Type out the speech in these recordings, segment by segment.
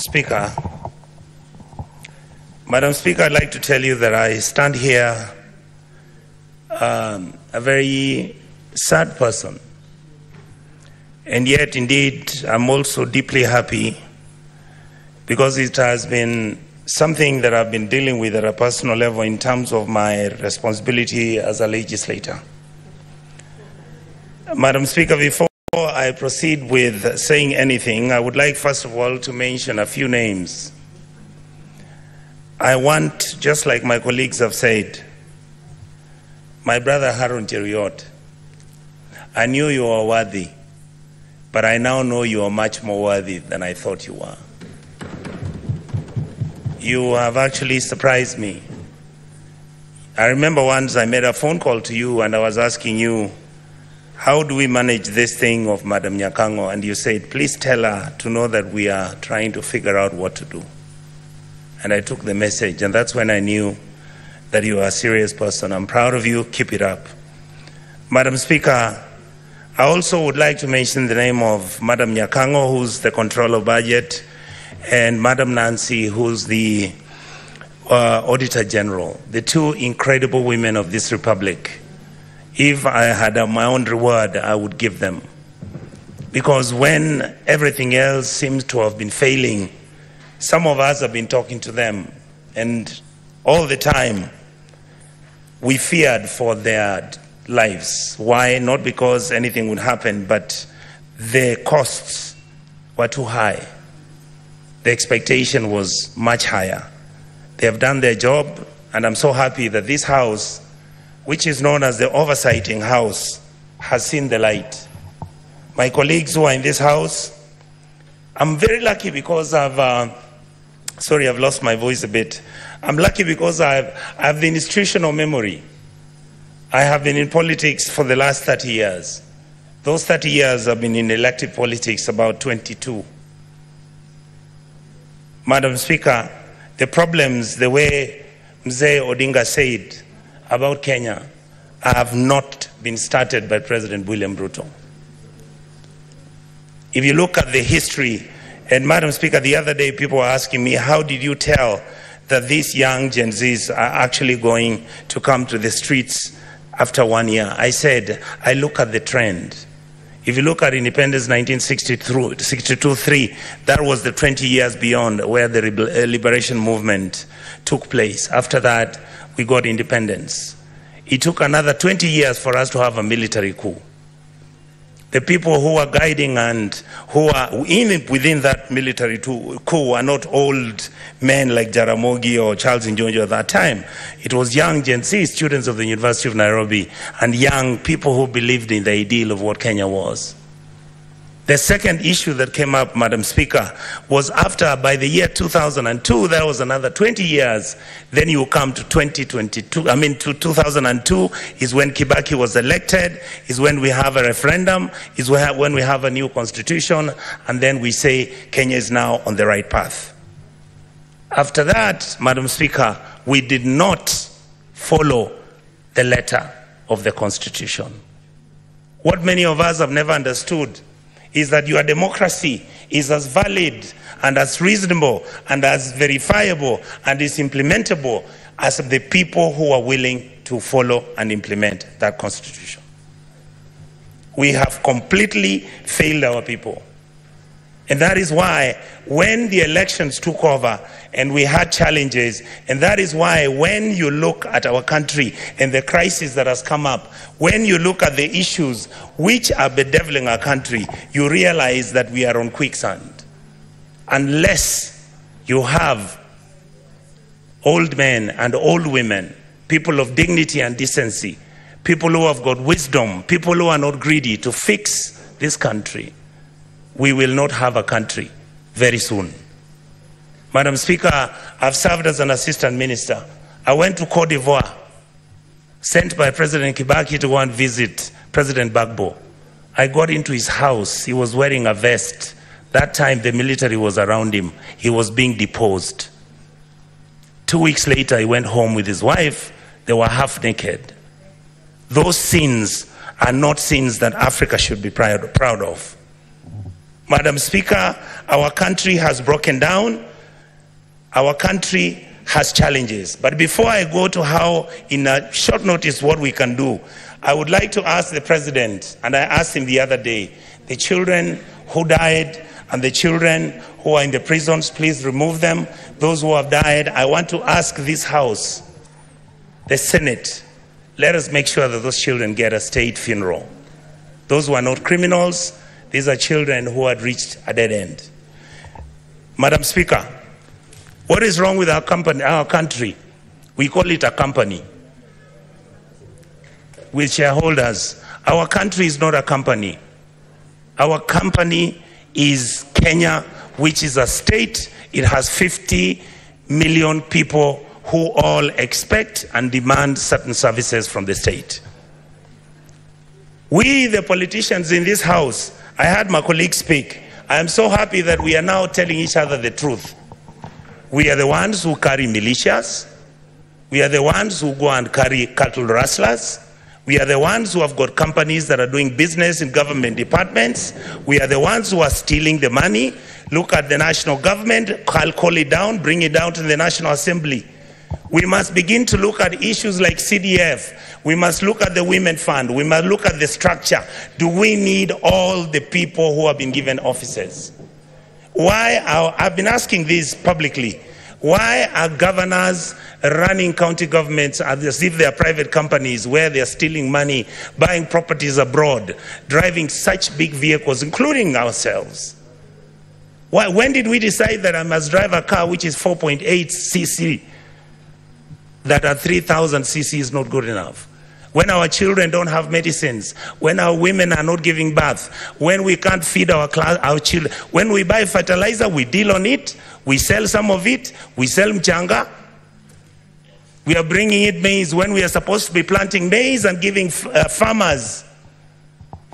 Speaker, Madam Speaker, I'd like to tell you that I stand here um, a very sad person. And yet, indeed, I'm also deeply happy because it has been something that I've been dealing with at a personal level in terms of my responsibility as a legislator. Madam Speaker, before I proceed with saying anything, I would like first of all to mention a few names. I want, just like my colleagues have said, my brother Aaron Cheruiyot, I knew you were worthy, but I now know you are much more worthy than I thought you were. You have actually surprised me. I remember once I made a phone call to you and I was asking you, how do we manage this thing of Madam Nyakango? And you said, please tell her to know that we are trying to figure out what to do. And I took the message, and that's when I knew that you are a serious person. I'm proud of you. Keep it up. Madam Speaker, I also would like to mention the name of Madam Nyakango, who's the controller of budget, and Madam Nancy, who's the uh, Auditor General, the two incredible women of this republic. If I had my own reward, I would give them. Because when everything else seems to have been failing, some of us have been talking to them, and all the time we feared for their lives. Why? Not because anything would happen, but the costs were too high. The expectation was much higher. They have done their job, and I'm so happy that this house which is known as the oversighting house, has seen the light. My colleagues who are in this house, I'm very lucky because I've, uh, sorry, I've lost my voice a bit. I'm lucky because I've, I have the institutional memory. I have been in politics for the last 30 years. Those 30 years I've been in elective politics, about 22. Madam Speaker, the problems, the way Mzee Odinga said, about Kenya have not been started by President William Ruto. If you look at the history, and Madam Speaker, the other day people were asking me, how did you tell that these young Gen Zs are actually going to come to the streets after one year? I said, I look at the trend. If you look at independence 1962-3, that was the 20 years beyond where the uh, liberation movement took place. After that, we got independence. It took another 20 years for us to have a military coup. The people who are guiding and who are in within that military coup are not old men like Jaramogi or Charles Njonjo at that time. It was young Gen Z students of the University of Nairobi and young people who believed in the ideal of what Kenya was. The second issue that came up, Madam Speaker, was after, by the year 2002, there was another 20 years. Then you come to 2022, I mean, to 2002 is when Kibaki was elected, is when we have a referendum, is when we have a new constitution, and then we say Kenya is now on the right path. After that, Madam Speaker, we did not follow the letter of the constitution. What many of us have never understood is that your democracy is as valid and as reasonable and as verifiable and is implementable as the people who are willing to follow and implement that constitution. We have completely failed our people. And that is why when the elections took over and we had challenges, and that is why when you look at our country and the crisis that has come up, when you look at the issues which are bedeviling our country, you realize that we are on quicksand. Unless you have old men and old women, people of dignity and decency, people who have got wisdom, people who are not greedy to fix this country, we will not have a country very soon. Madam Speaker, I've served as an assistant minister. I went to Cote d'Ivoire, sent by President Kibaki to go and visit President Gbagbo. I got into his house. He was wearing a vest. That time, the military was around him. He was being deposed. Two weeks later, he went home with his wife. They were half naked. Those sins are not sins that Africa should be proud, proud of. Madam Speaker, our country has broken down. Our country has challenges. But before I go to how, in a short notice, what we can do, I would like to ask the President, and I asked him the other day, the children who died and the children who are in the prisons, please remove them. Those who have died, I want to ask this House, the Senate, let us make sure that those children get a state funeral. Those who are not criminals, these are children who had reached a dead end. Madam Speaker, what is wrong with our company, our country? We call it a company with shareholders. Our country is not a company. Our company is Kenya, which is a state. It has 50 million people who all expect and demand certain services from the state. We, the politicians in this house, I heard my colleague speak. I am so happy that we are now telling each other the truth. We are the ones who carry militias. We are the ones who go and carry cattle rustlers. We are the ones who have got companies that are doing business in government departments. We are the ones who are stealing the money. Look at the national government, I'll call it down, bring it down to the National Assembly. We must begin to look at issues like CDF. We must look at the Women Fund. We must look at the structure. Do we need all the people who have been given offices? Why? Are, I've been asking this publicly. Why are governors running county governments as if they are private companies where they are stealing money, buying properties abroad, driving such big vehicles, including ourselves? Why, when did we decide that I must drive a car which is 4.8 cc? That at 3,000 cc is not good enough. When our children don't have medicines, when our women are not giving birth, when we can't feed our, class, our children, when we buy fertilizer, we deal on it, we sell some of it, we sell mchanga. We are bringing in maize when we are supposed to be planting maize and giving uh, farmers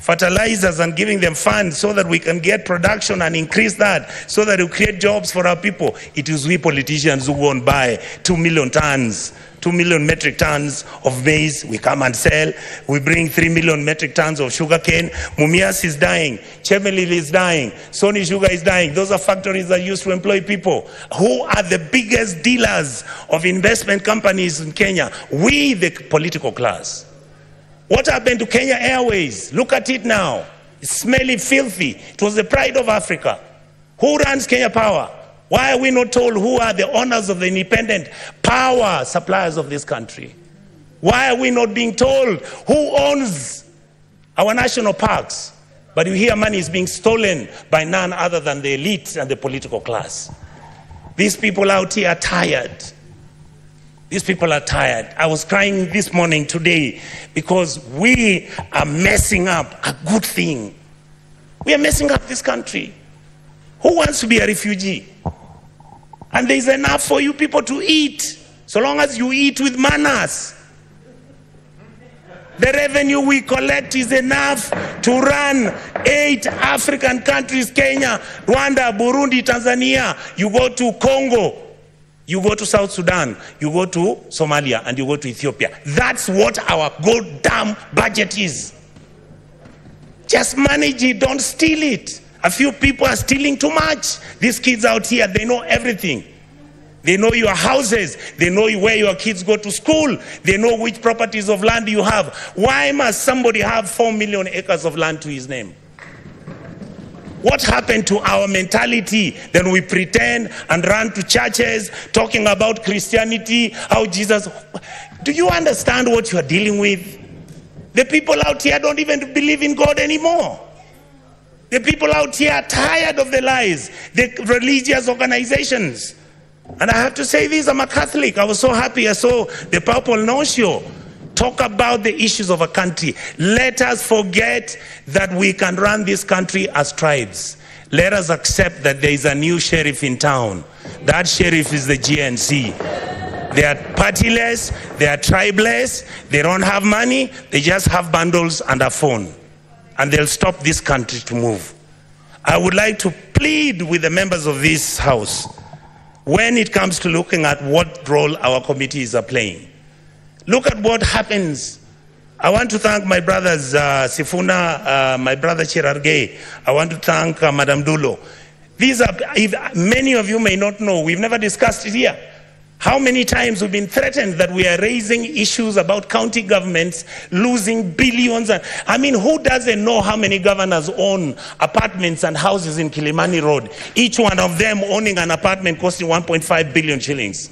fertilizers and giving them funds so that we can get production and increase that so that we create jobs for our people. It is we politicians who and buy 2 million tons 2 million metric tons of maize. We come and sell. We bring 3 million metric tons of sugarcane. Mumias is dying. Chemelil is dying. Sony Sugar is dying. Those are factories that used to employ people. Who are the biggest dealers of investment companies in Kenya? We, the political class. What happened to Kenya Airways? Look at it now. It's smelly, filthy. It was the pride of Africa. Who runs Kenya Power? Why are we not told who are the owners of the independent power suppliers of this country? Why are we not being told who owns our national parks? But you hear money is being stolen by none other than the elite and the political class. These people out here are tired. These people are tired. I was crying this morning today because we are messing up a good thing. We are messing up this country. Who wants to be a refugee? And there's enough for you people to eat, so long as you eat with manners. The revenue we collect is enough to run eight African countries Kenya, Rwanda, Burundi, Tanzania. You go to Congo, you go to South Sudan, you go to Somalia, and you go to Ethiopia. That's what our goddamn budget is. Just manage it, don't steal it. A few people are stealing too much. These kids out here, they know everything. They know your houses. They know where your kids go to school. They know which properties of land you have. Why must somebody have four million acres of land to his name? What happened to our mentality? Then we pretend and run to churches talking about Christianity, how Jesus. Do you understand what you are dealing with? The people out here don't even believe in God anymore. The people out here are tired of the lies, the religious organizations. And I have to say this, I'm a Catholic. I was so happy I saw the Papal Nuncio talk about the issues of a country. Let us forget that we can run this country as tribes. Let us accept that there is a new sheriff in town. That sheriff is the Gen Z. They are partyless, they are tribeless, they don't have money, they just have bundles and a phone. And they'll stop this country to move. I would like to plead with the members of this house when it comes to looking at what role our committees are playing. Look at what happens I want to thank my brothers uh, Sifuna, uh, my brother Cherargei. I want to thank uh, Madam Dullo. These are, if, many of you may not know, we've never discussed it here. How many times we've been threatened that we are raising issues about county governments losing billions. I mean, who doesn't know how many governors own apartments and houses in Kilimani Road? Each one of them owning an apartment costing 1.5 billion shillings.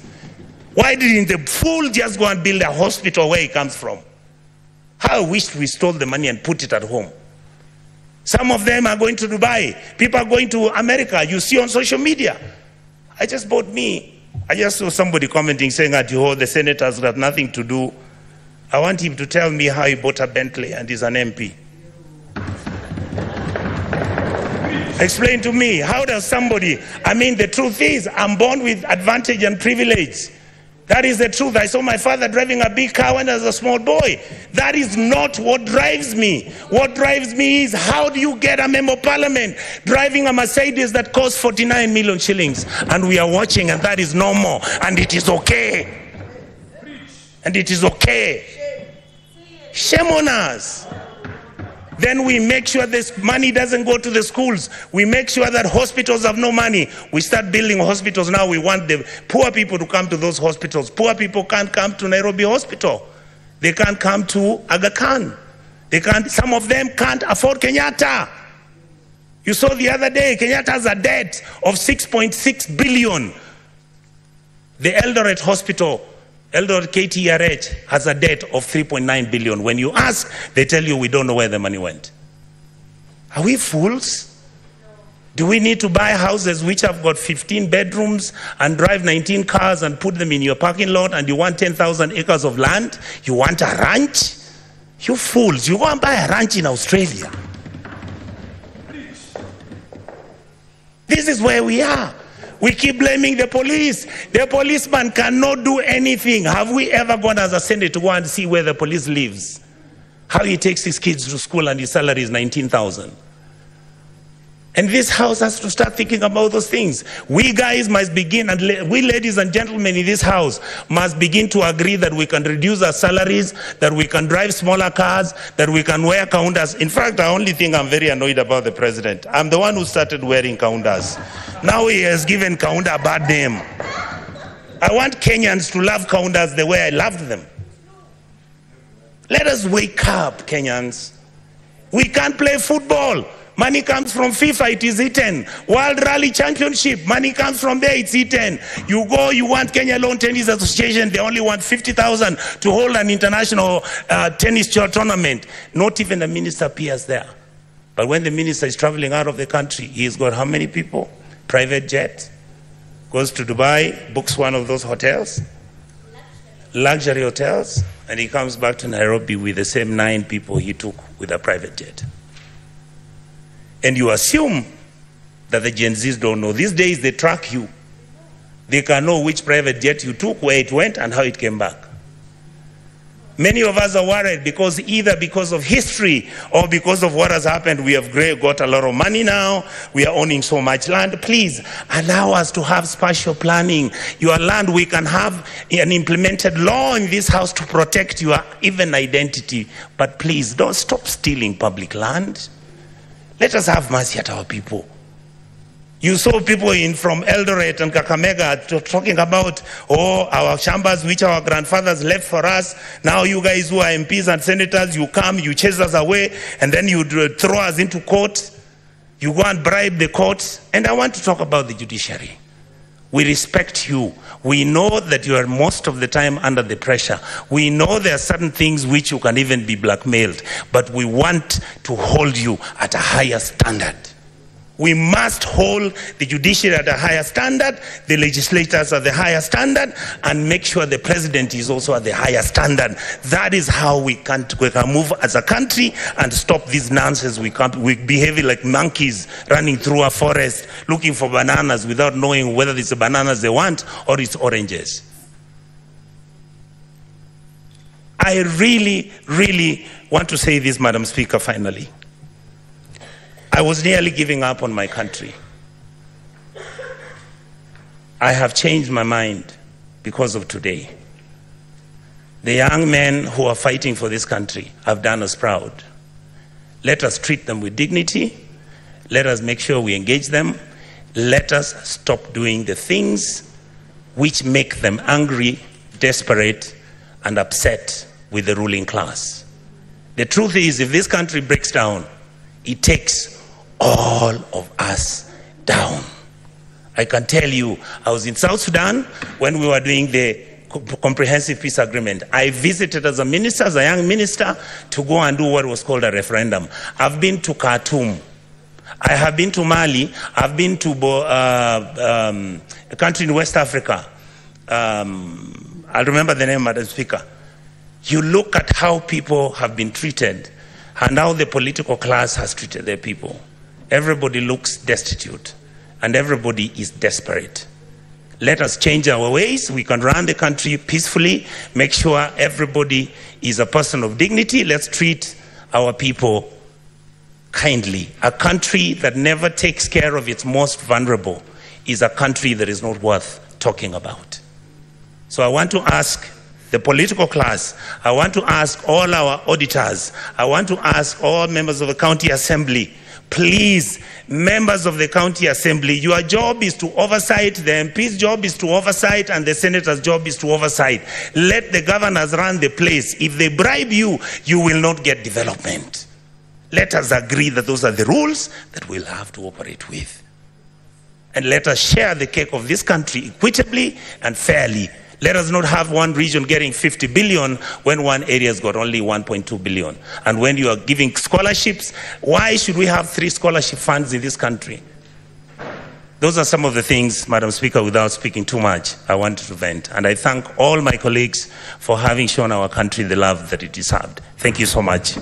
Why didn't the fool just go and build a hospital where he comes from? How I wished we stole the money and put it at home. Some of them are going to Dubai. People are going to America. You see on social media. I just bought me. I just saw somebody commenting saying that oh, the senators got nothing to do. I want him to tell me how he bought a Bentley and is an MP. Explain to me, how does somebody, I mean, the truth is, I'm born with advantage and privilege. That is the truth. I saw my father driving a big car when I was a small boy. That is not what drives me. What drives me is how do you get a member of parliament driving a Mercedes that costs 49 million shillings? And we are watching, and that is normal, and it is okay. And it is okay. Shame on us. Then we make sure this money doesn't go to the schools. We make sure that hospitals have no money. We start building hospitals now. We want the poor people to come to those hospitals. Poor people can't come to Nairobi Hospital. They can't come to Aga Khan. They can't, some of them can't afford Kenyatta. You saw the other day, Kenyatta has a debt of 6.6 billion. The Eldoret Hospital Eldoret KTRH has a debt of 3.9 billion. When you ask, they tell you we don't know where the money went. Are we fools? Do we need to buy houses which have got 15 bedrooms and drive 19 cars and put them in your parking lot and you want 10,000 acres of land? You want a ranch? You fools, you go and buy a ranch in Australia. This is where we are. We keep blaming the police. The policeman cannot do anything. Have we ever gone as a Senate to go and see where the police lives? How he takes his kids to school and his salary is 19,000. And this house has to start thinking about those things. We guys must begin, and we ladies and gentlemen in this house must begin to agree that we can reduce our salaries, that we can drive smaller cars, that we can wear kaundas. In fact, the only thing I'm very annoyed about the president, I'm the one who started wearing kaundas. Now he has given kaunda a bad name. I want Kenyans to love kaundas the way I loved them. Let us wake up, Kenyans. We can't play football. Money comes from FIFA, it is eaten. World Rally Championship, money comes from there, it's eaten. You go, you want Kenya Lawn Tennis Association, they only want 50,000 to hold an international uh, tennis tournament. Not even the minister appears there. But when the minister is traveling out of the country, he's got how many people? Private jet, goes to Dubai, books one of those hotels, luxury hotels, and he comes back to Nairobi with the same nine people he took with a private jet and you assume that the Gen Zs don't know. These days they track you. They can know which private jet you took, where it went, and how it came back. Many of us are worried because either because of history or because of what has happened, we have got a lot of money now, we are owning so much land. Please allow us to have spatial planning. Your land, we can have an implemented law in this house to protect your even identity. But please don't stop stealing public land. Let us have mercy at our people. You saw people in from Eldoret and Kakamega talking about, oh, our chambers which our grandfathers left for us. Now you guys who are MPs and senators, you come, you chase us away, and then you throw us into court. You go and bribe the courts. And I want to talk about the judiciary. We respect you. We know that you are most of the time under the pressure. We know there are certain things which you can even be blackmailed, but we want to hold you at a higher standard. We must hold the judiciary at a higher standard, the legislators at the higher standard, and make sure the president is also at the higher standard. That is how we can, we can move as a country and stop this nonsense. We can't we behave like monkeys running through a forest looking for bananas without knowing whether it's bananas they want or it's oranges. I really, really want to say this, Madam Speaker, finally. I was nearly giving up on my country. I have changed my mind because of today. The young men who are fighting for this country have done us proud. Let us treat them with dignity. Let us make sure we engage them. Let us stop doing the things which make them angry, desperate, and upset with the ruling class. The truth is, if this country breaks down, it takes all of us down. I can tell you, I was in South Sudan when we were doing the comprehensive peace agreement. I visited as a minister, as a young minister, to go and do what was called a referendum. I've been to Khartoum. I have been to Mali. I've been to uh, um, a country in West Africa. Um, I'll remember the name, Madam Speaker. You look at how people have been treated and how the political class has treated their people. Everybody looks destitute and everybody is desperate. Let us change our ways. We can run the country peacefully, make sure everybody is a person of dignity. Let's treat our people kindly. A country that never takes care of its most vulnerable is a country that is not worth talking about. So I want to ask the political class, I want to ask all our auditors, I want to ask all members of the county assembly Please, members of the county assembly, your job is to oversight, the MP's job is to oversight, and the senator's job is to oversight. Let the governors run the place. If they bribe you, you will not get development. Let us agree that those are the rules that we'll have to operate with. And let us share the cake of this country equitably and fairly let us not have one region getting 50 billion when one area's got only 1.2 billion. And when you are giving scholarships, why should we have three scholarship funds in this country? Those are some of the things, Madam Speaker, without speaking too much, I wanted to vent. And I thank all my colleagues for having shown our country the love that it deserved. Thank you so much.